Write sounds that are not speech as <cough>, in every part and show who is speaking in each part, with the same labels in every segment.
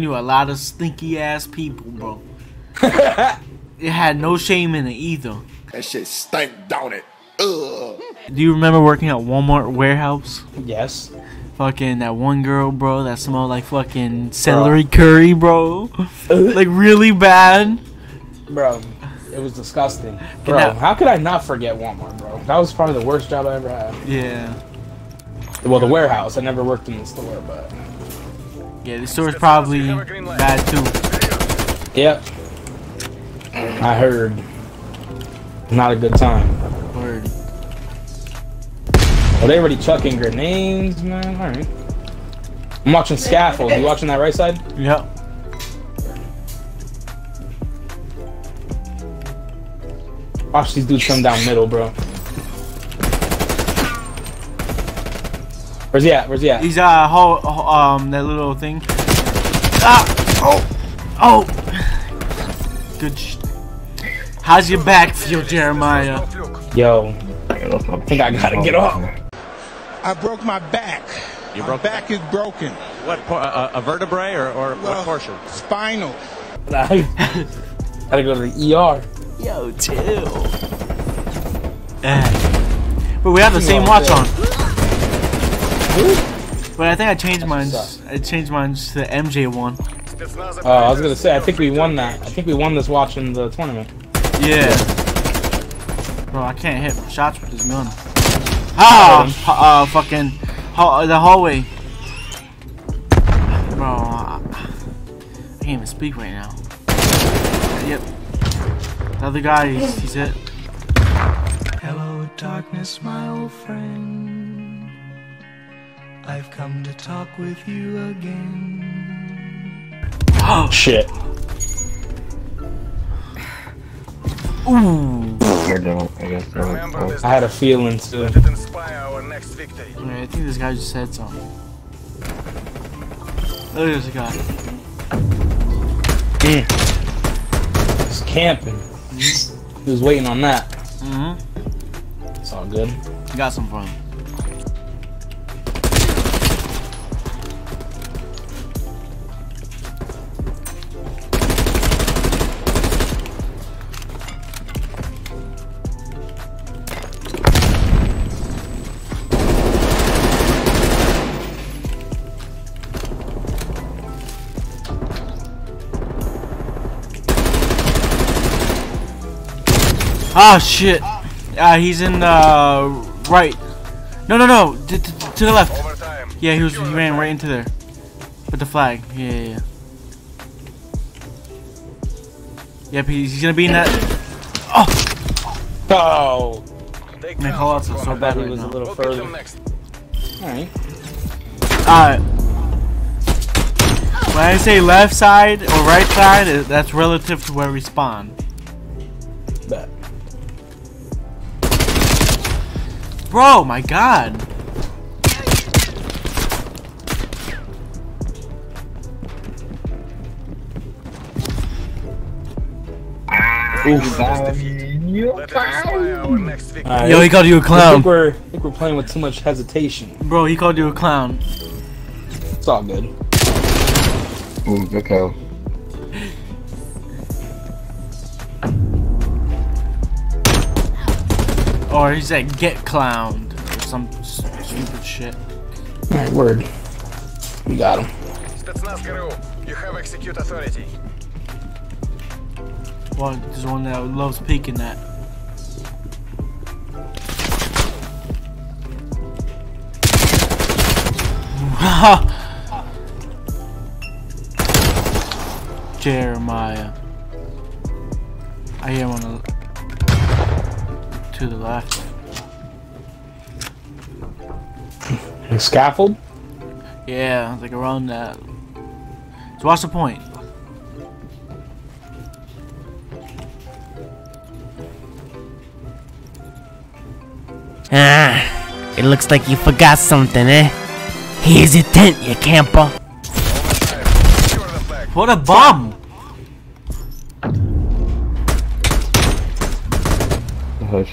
Speaker 1: We knew a lot of stinky ass people, bro. <laughs> it had no shame in it either.
Speaker 2: That shit stank, don't it? Ugh.
Speaker 1: Do you remember working at Walmart warehouse?
Speaker 3: Yes.
Speaker 1: Fucking that one girl, bro, that smelled like fucking celery curry, bro. Uh. like really bad.
Speaker 3: Bro, it was disgusting. Bro,
Speaker 1: now-
Speaker 3: how could I not forget Walmart, bro? That was probably the worst job I ever had.
Speaker 1: Yeah.
Speaker 3: Well, the warehouse. I never worked in the store, but
Speaker 1: Yeah, the store's probably bad too.
Speaker 3: yep. I heard. Not a good time.
Speaker 1: Word.
Speaker 3: Well, they already chucking grenades, man. All right. I'm watching Scaffold. You watching that right side?
Speaker 1: Yep.
Speaker 3: Watch these dudes come down middle, bro. Where's he at? Where's he at?
Speaker 1: He's uh ho, ho- um that little thing. Ah! Oh! Oh! Good. Sh- How's your back feel, Jeremiah?
Speaker 3: Yo, I think I gotta get off.
Speaker 4: I broke my back.
Speaker 5: Your
Speaker 4: my
Speaker 5: broke-
Speaker 4: back is broken.
Speaker 5: What, a, a vertebrae or, or
Speaker 4: Well,
Speaker 5: what portion?
Speaker 4: Spinal.
Speaker 3: I <laughs> gotta go to the ER.
Speaker 1: Yo, too. chill. But we have the same watch on. But I think I changed mine. I changed mine to the MJ one.
Speaker 3: Oh, I was gonna say, I think we won that. I think we won this watch in the tournament.
Speaker 1: Yeah. Bro, I can't hit shots with this gun. Ah! ha- Uh, fucking. The hallway. Bro, I, I can't even speak right now. Yep. The other guy, he's, he's it.
Speaker 6: Hello, darkness, my old friend. I've come to talk with you again.
Speaker 3: Oh <gasps> Shit.
Speaker 1: Ooh.
Speaker 3: I had a feeling too.
Speaker 1: Alright, I think this guy just said something. Look at this guy.
Speaker 3: He's camping. He was waiting on that.
Speaker 1: Mm-hmm.
Speaker 3: It's all good.
Speaker 1: Got some for him. Ah shit! Uh, he's in uh right. No, no, no. To, to, to the left. Yeah, he was. He ran right into there. With the flag. Yeah, yeah. yeah. Yep, he's, he's gonna be in that.
Speaker 3: Oh!
Speaker 1: Man, call outs are so bad
Speaker 3: bet he
Speaker 1: right
Speaker 3: was a little further. Alright.
Speaker 1: Alright. When I say left side or right side, that's relative to where we spawn. Bro, my god.
Speaker 3: Alright.
Speaker 1: Yo, he called you a clown.
Speaker 3: think we're, I think we're playing with too much hesitation.
Speaker 1: Bro, he called you a clown.
Speaker 3: It's all good.
Speaker 7: Ooh, good call.
Speaker 1: Or said, get clowned. Or some stupid shit.
Speaker 3: My word. We got him.
Speaker 8: Spetsnaz GRU, you have execute authority.
Speaker 1: Well, there's one that loves peeking that. <laughs> Jeremiah. I am on a to the left.
Speaker 3: The scaffold?
Speaker 1: Yeah, like around that. So what's the point?
Speaker 9: Ah, it looks like you forgot something, eh? Here's your tent, you camper.
Speaker 1: What a bum!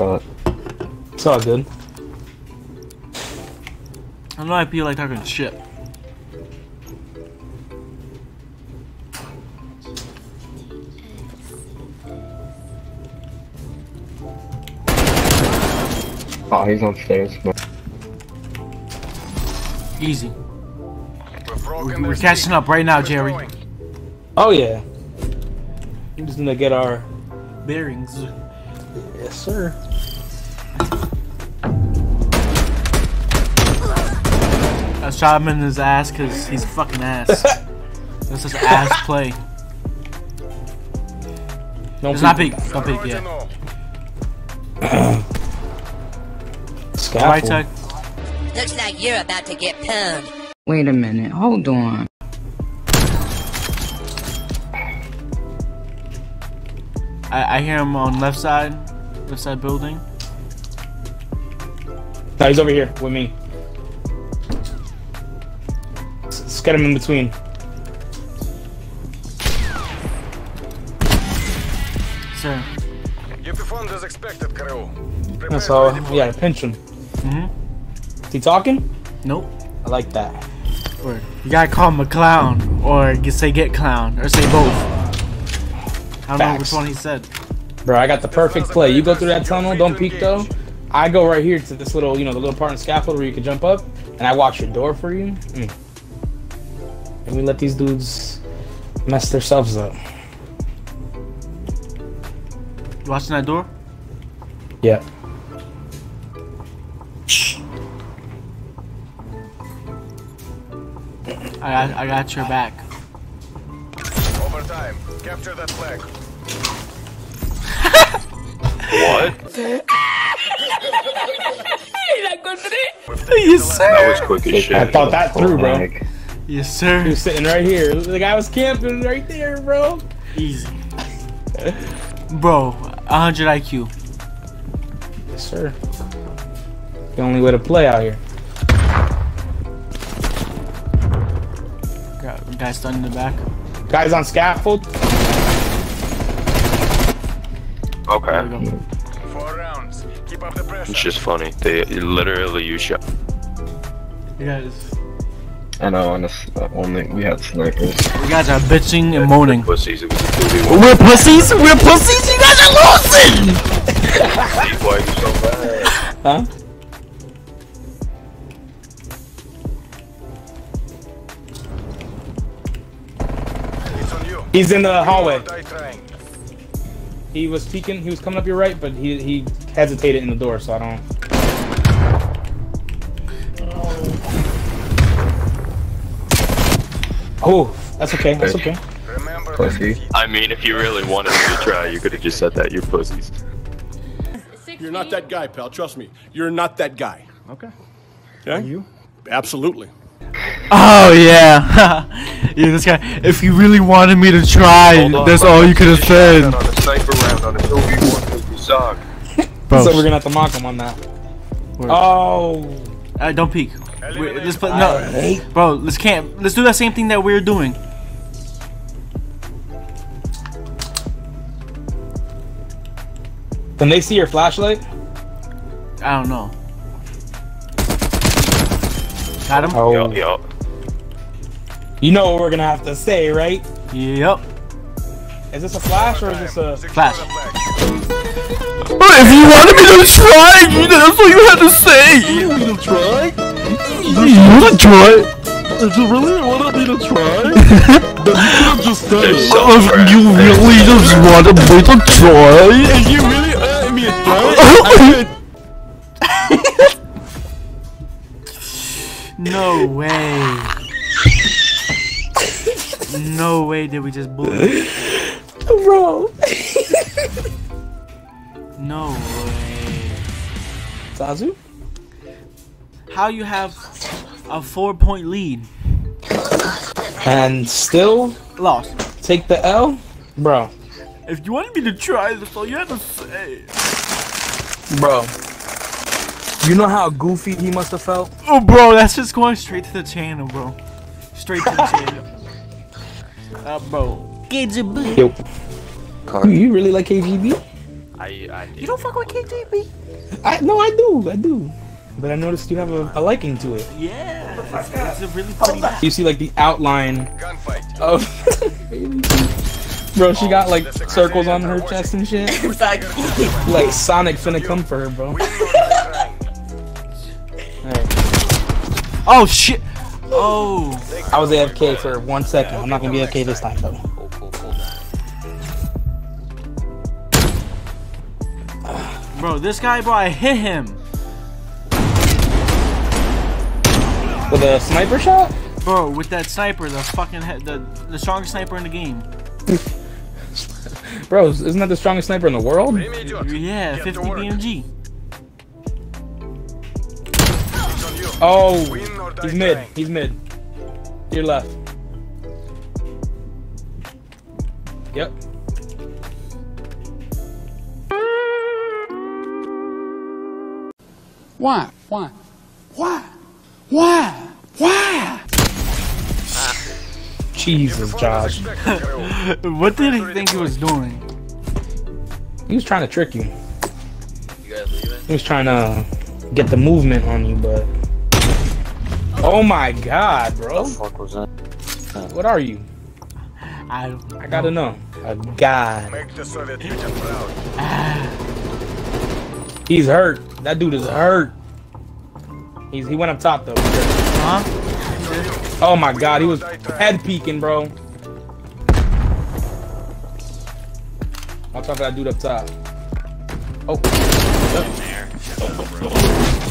Speaker 3: it's all good.
Speaker 1: I know I feel like talking shit.
Speaker 7: Oh, he's upstairs. But...
Speaker 1: Easy. We're,
Speaker 8: We're
Speaker 1: catching up right now, Jerry.
Speaker 3: Oh yeah. We're just gonna get our
Speaker 1: bearings.
Speaker 3: Yes, sir.
Speaker 1: shot him in his ass because he's fucking ass. <laughs> That's just ass play.
Speaker 3: Don't
Speaker 1: it's not big. Don't peek
Speaker 3: yet. <coughs>
Speaker 1: Right, Tuck.
Speaker 10: Looks like you're about to get pwned.
Speaker 11: Wait a minute. Hold on.
Speaker 1: I, I hear him on left side, left side building.
Speaker 3: No, he's over here with me. Let's let's get him in between.
Speaker 1: Sir.
Speaker 8: You performed as expected, crew. Prepare
Speaker 3: That's all.
Speaker 8: redeploy.
Speaker 3: We gotta pinch him.
Speaker 1: Mm-hmm.
Speaker 3: Is he talking?
Speaker 1: Nope.
Speaker 3: I like that.
Speaker 1: Or you gotta call him a clown, or you say get clown, or say both. I don't know which one he said.
Speaker 3: Bro, I got the perfect play. You go through that tunnel, don't peek though. I go right here to this little, you know, the little part in the scaffold where you can jump up, and I watch your door for you. Mm. And we let these dudes mess themselves up.
Speaker 1: You watching that door?
Speaker 3: Yeah.
Speaker 1: I got, I got your back.
Speaker 8: Overtime. Capture that flag.
Speaker 1: yes, sir.
Speaker 5: That was quick as shit.
Speaker 3: I thought that through, bro.
Speaker 7: Flag.
Speaker 1: Yes,
Speaker 3: He
Speaker 1: sir.
Speaker 3: was sitting right here. The guy was camping right there, bro.
Speaker 1: Easy. Bro, 100 IQ.
Speaker 3: Yes, sir. The only way to play out here.
Speaker 1: Got a guy stunned in the back.
Speaker 3: Guys on scaffold.
Speaker 5: Okay.
Speaker 8: Four rounds. Keep up the pressure.
Speaker 5: It's just funny. They literally use shot.
Speaker 1: You guys,
Speaker 7: I know, on this, uh, only we had snipers.
Speaker 1: you guys are bitching and moaning.
Speaker 5: Pussies. It was a 2v1.
Speaker 9: We're pussies. We're pussies. You guys are losing.
Speaker 5: Why so bad?
Speaker 3: Huh?
Speaker 8: It's on you.
Speaker 3: He's in the hallway. He was peeking. He was coming up your right, but he he hesitated in the door, so I don't. Oh, that's okay. That's okay.
Speaker 7: Pussy.
Speaker 5: I mean, if you really wanted me to try, you could have just said that. You're pussies.
Speaker 2: You're not that guy, pal. Trust me. You're not that guy. Okay. Okay? you? Absolutely.
Speaker 1: Oh yeah, <laughs> yeah. This guy. If you really wanted me to try,
Speaker 5: on,
Speaker 1: that's all you could have said.
Speaker 5: On a sniper round on a 2v1 because you suck.
Speaker 1: Bro,
Speaker 3: So we're gonna have to mock him on that.
Speaker 1: Word.
Speaker 3: Oh,
Speaker 1: uh, don't peek. Wait, let's put no, bro. Let's can't. Let's do that same thing that we're doing.
Speaker 3: can they see your flashlight?
Speaker 1: I don't know. Got him.
Speaker 3: Oh,
Speaker 5: Yo, yo.
Speaker 3: you know what we're gonna have to say, right?
Speaker 1: Yep.
Speaker 3: Is this a flash or is this a?
Speaker 1: Flash.
Speaker 8: the flag.
Speaker 9: If you wanted me to try, that's what you had to say. You want me to try? You want to <laughs> try? If you really wanted me to try, then you could have just done it.
Speaker 5: so <laughs>
Speaker 9: If you really just wanted me to try.
Speaker 4: If you really wanted me to try,
Speaker 1: No way. no way did we just bully.
Speaker 3: Bro.
Speaker 1: No way.
Speaker 3: Zazu?
Speaker 1: How you have a four point lead?
Speaker 3: And still
Speaker 1: Lost.
Speaker 3: take the L? Bro.
Speaker 1: If you wanted me to try, that's all you had to say.
Speaker 3: Bro. You know how goofy he must have felt?
Speaker 1: Oh, bro, that's just going straight to the channel, bro. Straight to the <laughs> channel. Uh, bro. KGB.
Speaker 3: Yo. You, you really like KGB?
Speaker 5: I, I
Speaker 1: You don't fuck with KGB?
Speaker 3: I no, I do, I do. But I noticed you have a, a liking to it.
Speaker 1: Yeah. It's, it's a really pretty map.
Speaker 3: You see like the outline
Speaker 8: Gunfight.
Speaker 3: of <laughs> Bro, she got like circles on her chest and shit. like Sonic finna come for her, bro.
Speaker 8: We know die trying.
Speaker 1: Oh shit! Oh.
Speaker 3: I was AFK for one second. I'm not gonna be AFK this time though.
Speaker 1: Bro, this guy, bro, I hit him.
Speaker 3: With a sniper shot?
Speaker 1: Bro, with that sniper, the fucking he- the the strongest sniper in the game. <laughs>
Speaker 3: Bro, isn't that the strongest sniper in the world?
Speaker 1: Yeah, 50 BMG.
Speaker 3: Oh, he's mid. He's mid. To your left. Yep.
Speaker 12: Why? Why? Why? Why? Why?
Speaker 3: Jesus, Josh. <laughs>
Speaker 1: what did he think he was doing?
Speaker 3: He was trying to trick you. He was trying to get the movement on you, but. Oh my god, bro.
Speaker 5: fuck was that?
Speaker 3: What are you?
Speaker 1: I
Speaker 3: I gotta know. A god.
Speaker 8: Make the Soviet Union proud.
Speaker 3: He's hurt. That dude is hurt. He's he went up top though.
Speaker 1: Huh?
Speaker 3: Oh my god, he was head peeking, bro. Watch out for that dude up top. Oh.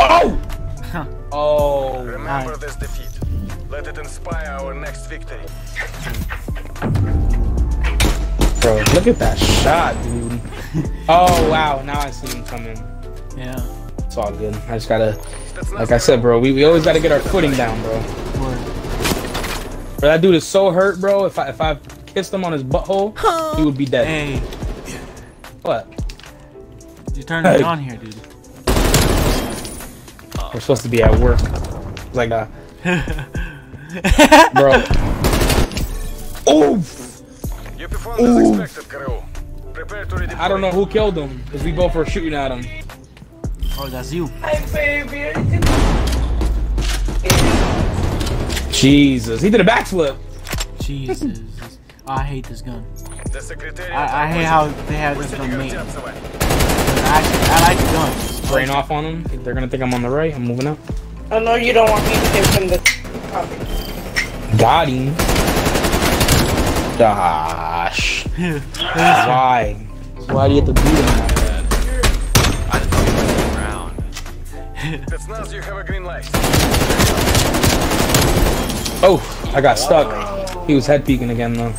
Speaker 3: Oh! Oh.
Speaker 8: Remember this defeat. Let it inspire our next victory.
Speaker 3: Bro, look at that shot, dude. <laughs> Oh wow, now I see him coming.
Speaker 1: Yeah.
Speaker 3: It's all good. I just gotta, like I said, bro. We, we always gotta get our footing down, bro. Bro, that dude is so hurt, bro. If I if I kissed him on his butthole, he would be dead.
Speaker 1: Hey,
Speaker 3: What?
Speaker 1: you turned it on here, dude.
Speaker 3: We're supposed to be at work. Like, uh, <laughs> bro. Oof.
Speaker 8: You performed as expected, crew. Prepare to redeploy.
Speaker 3: I don't know who killed him because we both were shooting at him.
Speaker 1: Oh, that's you.
Speaker 3: Jesus, he did a backflip.
Speaker 1: Jesus. Oh, I hate this gun.
Speaker 8: The
Speaker 1: I, I hate how they have this gun made. Actually, I like the gun.
Speaker 3: Spraying off on them. They're gonna think I'm on the right. I'm moving up.
Speaker 13: I know you don't want me to give him the.
Speaker 3: Got him. Gosh. <laughs> Why? Why do you have to do that?
Speaker 8: You have a green light.
Speaker 3: Oh, I got stuck. He was head peeking again though.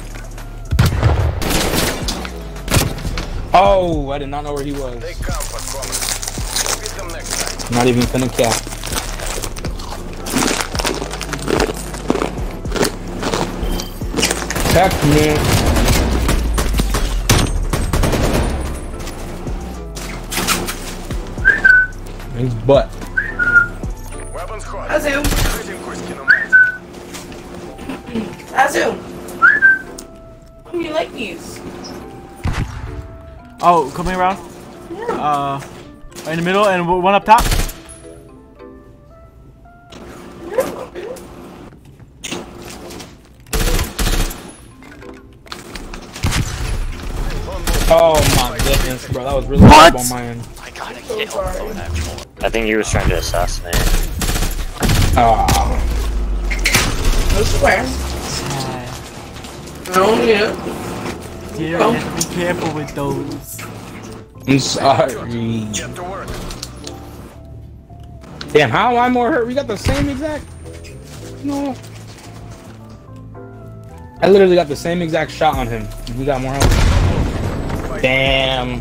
Speaker 3: Oh, I did not know where he was.
Speaker 8: Take comfort, comrade. Beat them next time.
Speaker 3: Not even finna cap. Heck man. His butt.
Speaker 8: Weapons hot.
Speaker 13: Azul.
Speaker 8: Raising.
Speaker 13: Azul. How do you like these?
Speaker 1: Oh, coming around. Yeah. Uh, right in the middle and one up top.
Speaker 3: Oh my goodness, bro. That was really
Speaker 1: What?
Speaker 3: bad on my end.
Speaker 5: I gotta get him I think he was trying to assassinate.
Speaker 3: Ah.
Speaker 13: I swear. Oh yeah.
Speaker 1: Yeah, you have to be careful with those.
Speaker 3: I'm sorry.
Speaker 8: Get to work.
Speaker 3: Damn, how am I more hurt? We got the same exact. No. I literally got the same exact shot on him. We got more health. Damn.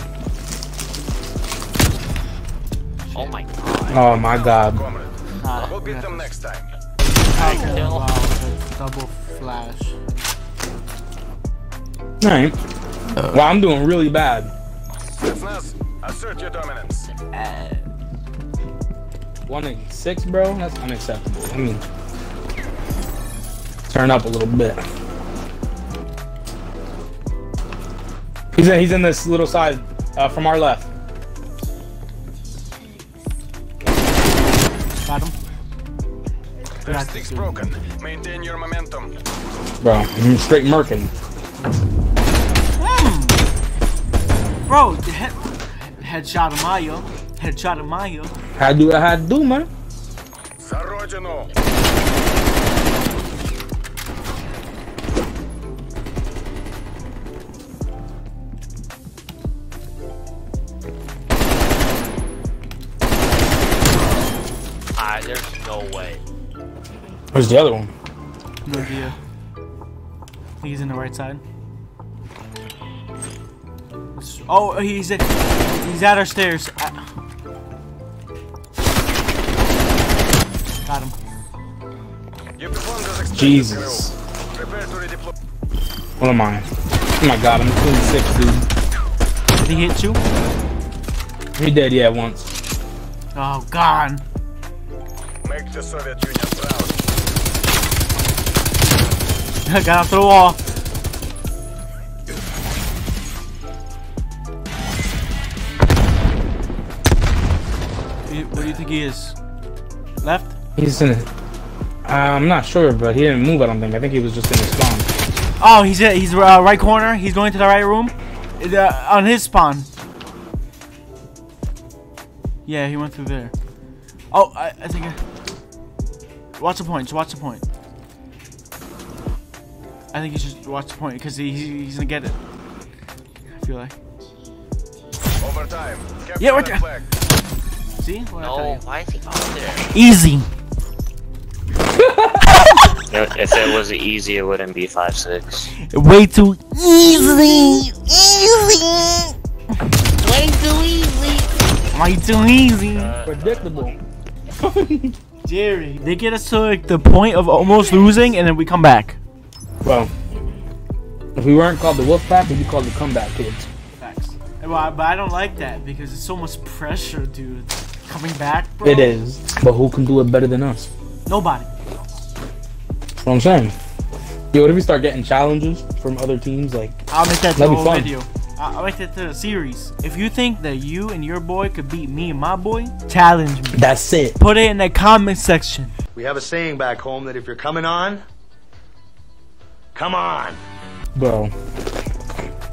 Speaker 5: Oh my god.
Speaker 3: Oh my god.
Speaker 1: Nah,
Speaker 8: We'll beat them next time.
Speaker 1: Can wow, double flash.
Speaker 3: Alright. Well, I'm doing really bad.
Speaker 8: Spetsnaz, assert your dominance.
Speaker 3: One in six, bro? That's unacceptable. I mean, turn up a little bit. He's in, he's in this little side uh, from our left.
Speaker 1: Got him.
Speaker 8: They're broken. Maintain your momentum.
Speaker 3: Bro, I'm straight murking.
Speaker 1: Bro, the head, headshot of Mayo. Headshot of Mayo.
Speaker 3: Had to do what I had to do, man.
Speaker 8: За
Speaker 14: no way.
Speaker 3: Where's the other one?
Speaker 1: No idea. He's in the right side. Oh, he's at, he's at our stairs. I- Got him.
Speaker 3: Jesus.
Speaker 8: Prepare to redeploy.
Speaker 3: What am I? Oh my god, I'm 26, dude.
Speaker 1: Did he hit you?
Speaker 3: He did, yeah, once.
Speaker 1: Oh, God.
Speaker 8: Make the Soviet Union proud.
Speaker 1: Got off the wall. What do you think he is? Left?
Speaker 3: He's in it. Uh, I'm not sure, but he didn't move, I don't think. I think he was just in his spawn.
Speaker 1: Oh, he's at, he's uh, right corner. He's going to the right room. Uh, on his spawn. Yeah, he went through there. Oh, I, I think. I, watch the points. Watch the point. I think you should watch the point because he, he, he's gonna get it. I feel like.
Speaker 8: Overtime. Capture
Speaker 1: Yeah, right there.
Speaker 8: flag.
Speaker 1: See? What
Speaker 14: No, why is he out there?
Speaker 1: Easy. <laughs>
Speaker 14: If it was easy, it wouldn't be five six.
Speaker 1: Way too easy. Easy.
Speaker 10: Way too easy.
Speaker 1: Way too easy.
Speaker 3: Uh, Predictable. <laughs>
Speaker 1: Jerry, they get us to like the point of almost losing, and then we come back.
Speaker 3: Well, if we weren't called the Wolfpack, we'd be called the Comeback Kids.
Speaker 1: Facts. Well, I- but I don't like that because it's so much pressure, dude. Coming back, bro.
Speaker 3: It is. But who can do it better than us?
Speaker 1: Nobody.
Speaker 3: That's what I'm saying. Yo, what if we start getting challenges from other teams? Like,
Speaker 1: I'll make that the
Speaker 3: That'd be
Speaker 1: whole
Speaker 3: fun.
Speaker 1: video. I- I'll make that to a series. If you think that you and your boy could beat me and my boy, challenge me.
Speaker 3: that's it.
Speaker 1: Put it in the comment section.
Speaker 15: We have a saying back home that if you're coming on, come on.
Speaker 3: Bro.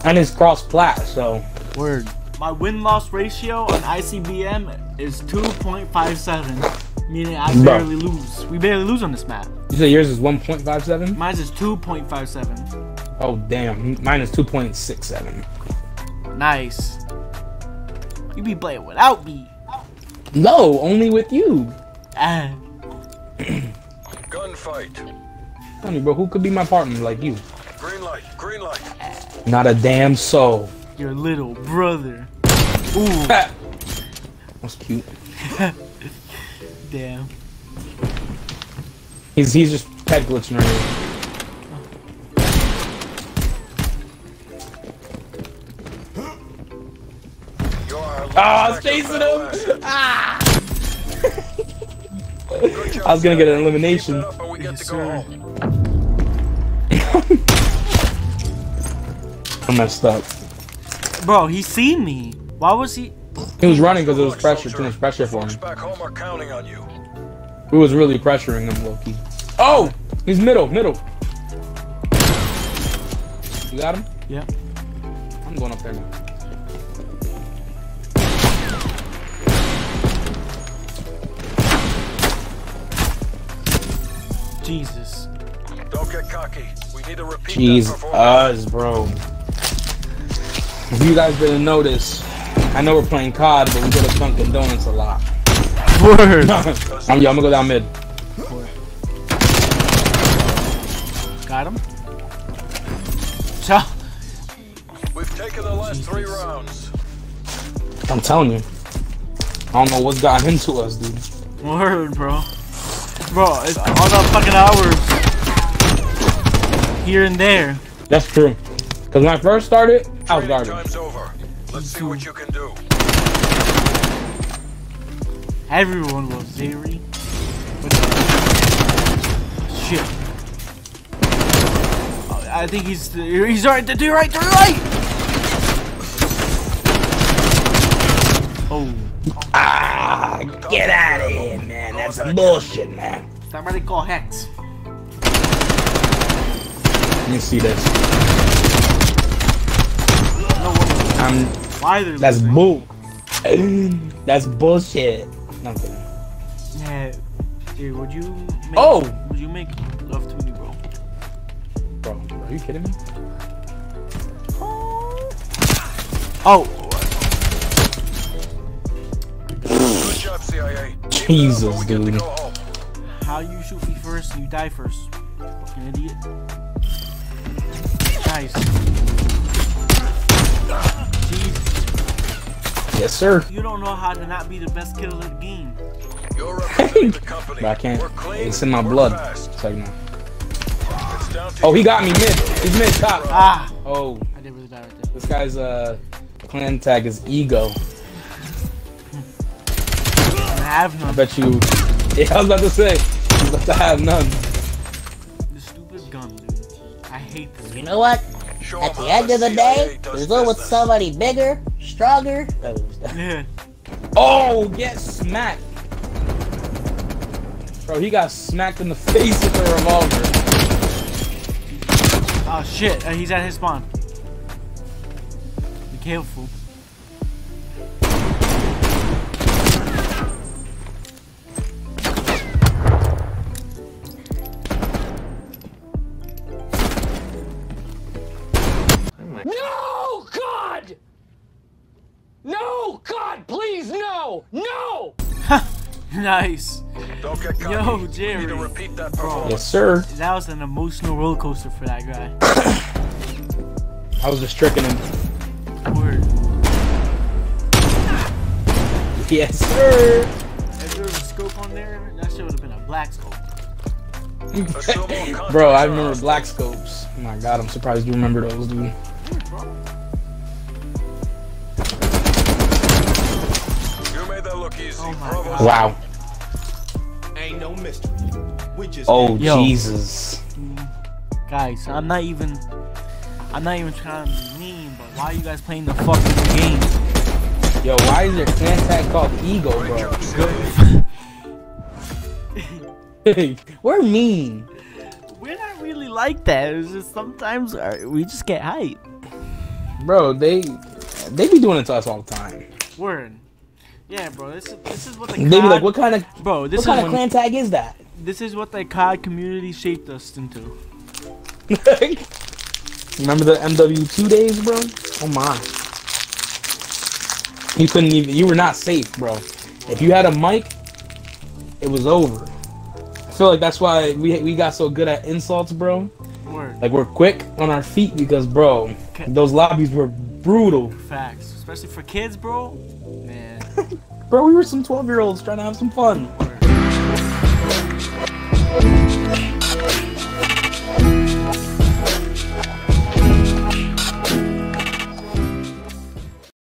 Speaker 3: And it's cross plat, so.
Speaker 1: Word. My win loss ratio on ICBM is 2.57, meaning I
Speaker 3: Bro.
Speaker 1: barely lose. We barely lose on this map.
Speaker 3: You say yours is 1.57?
Speaker 1: Mine is 2.57.
Speaker 3: Oh, damn. Mine is 2.67.
Speaker 1: Nice. You be playing without me.
Speaker 3: No, only with you.
Speaker 1: Ah. <clears throat>
Speaker 8: Gunfight.
Speaker 3: Tell me, bro, who could be my partner like you?
Speaker 8: Green light. Green light.
Speaker 3: Not a damn soul.
Speaker 1: Your little brother. <laughs> Ooh.
Speaker 3: That's cute. <laughs>
Speaker 1: Damn.
Speaker 3: He's he's just pet glitching right here. I was chasing him. Ah. <laughs> I was gonna get an elimination.
Speaker 8: but we get to go home. <laughs>
Speaker 3: I messed up.
Speaker 1: Bro, he seen me. Why was he?
Speaker 3: He was running because it was pressure, too much pressure for him.
Speaker 8: Back home are counting on you.
Speaker 3: We was really pressuring him, Loki. Oh, he's middle, middle. You got him?
Speaker 1: Yeah.
Speaker 3: I'm going up there now.
Speaker 1: Jesus.
Speaker 8: Don't get cocky. We need to repeat that
Speaker 3: Jesus,
Speaker 8: performance.
Speaker 3: bro. If you guys didn't notice, I know we're playing COD, but we go to Dunkin' Donuts a lot.
Speaker 1: Word. <laughs>
Speaker 3: I'm, yo, I'm gonna go down mid.
Speaker 1: Got him. Ciao.
Speaker 8: We've taken the last three rounds.
Speaker 3: I'm telling you. I don't know what's gotten into us, dude.
Speaker 1: Word, bro. Bro, it's all the fucking hours. Here and there.
Speaker 3: That's true. Cause when I first started, I was garbage.
Speaker 8: Time's over. Let's see what you can do.
Speaker 1: Everyone was Zeri. Shit. Oh, I think he's he's right to do right to right. Oh.
Speaker 3: Ah. Get out of here, man. That's some bullshit, man.
Speaker 1: Somebody call Hex.
Speaker 3: You me see this. Um,
Speaker 1: Why they're
Speaker 3: that's
Speaker 1: losing.
Speaker 3: bull. <laughs> that's bullshit. No,
Speaker 1: Yeah. Dude, would you make,
Speaker 3: Oh!
Speaker 1: would you make love to me, bro?
Speaker 3: Bro, are you kidding me?
Speaker 1: Oh,
Speaker 8: Good CIA.
Speaker 3: Jesus, dude.
Speaker 1: how you shoot me first you die first? Fucking idiot. Guys. Jeez,
Speaker 3: Yes, sir.
Speaker 1: you don't know how to not be the best killer in the game.
Speaker 8: You're <laughs> representing company.
Speaker 3: But I can't.
Speaker 8: Clean,
Speaker 3: It's in my blood.
Speaker 8: fast.
Speaker 3: It's like no.
Speaker 8: It's down to
Speaker 3: Oh, he got me mid. He's mid top.
Speaker 1: Ah,
Speaker 3: Oh,
Speaker 1: I did really bad right there.
Speaker 3: this guy's uh clan tag is ego.
Speaker 1: I have
Speaker 3: I
Speaker 1: none.
Speaker 3: bet you. <laughs> Yeah, I was about to say. He's about to have none.
Speaker 1: The stupid gun, dude. I hate this.
Speaker 10: You know what?
Speaker 8: Show
Speaker 10: At
Speaker 8: 'em
Speaker 10: the end of the
Speaker 8: CIA
Speaker 10: day,
Speaker 8: does
Speaker 10: there's always
Speaker 8: business.
Speaker 10: somebody bigger, stronger.
Speaker 1: Yeah.
Speaker 3: Oh, get smacked. Bro, he got smacked in the face with a revolver.
Speaker 1: Oh shit, uh, he's at his spawn. Be careful. Nice.
Speaker 8: Don't get cocky.
Speaker 1: Yo,
Speaker 8: You
Speaker 1: Jerry.
Speaker 8: Need to repeat that
Speaker 1: Bro.
Speaker 8: performance.
Speaker 3: Yes, sir.
Speaker 1: That was an emotional roller coaster for that guy. <coughs>
Speaker 3: I was just tricking him.
Speaker 1: Word. <laughs>
Speaker 3: Yes, sir.
Speaker 1: If there was a scope on there, that shit would have been a black scope.
Speaker 8: Assume all contacts
Speaker 3: Bro, I remember black scopes. Oh my god, I'm surprised you remember those, dude.
Speaker 8: You made that look easy.
Speaker 1: Oh my
Speaker 8: Bravo.
Speaker 1: God.
Speaker 3: Wow.
Speaker 2: Ain't no mystery. We just
Speaker 3: Oh,
Speaker 1: Yo.
Speaker 3: Jesus.
Speaker 1: Guys, I'm not even. I'm not even trying to be mean, but why are you guys playing the fucking game?
Speaker 3: Yo, why is your clan tag called Ego,
Speaker 8: Great
Speaker 3: bro?
Speaker 8: job, <laughs> CIA.
Speaker 3: We're mean.
Speaker 1: We're not really like that. It's just sometimes uh, we just get hype.
Speaker 3: Bro, they they be doing it to us all the time.
Speaker 1: Word. Yeah, bro. This is this is what the
Speaker 3: They be
Speaker 1: COD
Speaker 3: like, what kind of
Speaker 1: bro. This
Speaker 3: what kind of clan tag is that?
Speaker 1: this is what the COD community shaped us into. <laughs>
Speaker 3: Remember the MW2 days, bro? Oh my. You couldn't even you were not safe, bro. If you had a mic, it was over. I feel like that's why we we got so good at insults, bro.
Speaker 1: Word.
Speaker 3: Like we're quick on our feet because, bro, those lobbies were brutal.
Speaker 1: Facts, especially for kids, bro. Man.
Speaker 3: Bro, we were some 12 year olds trying to have some fun.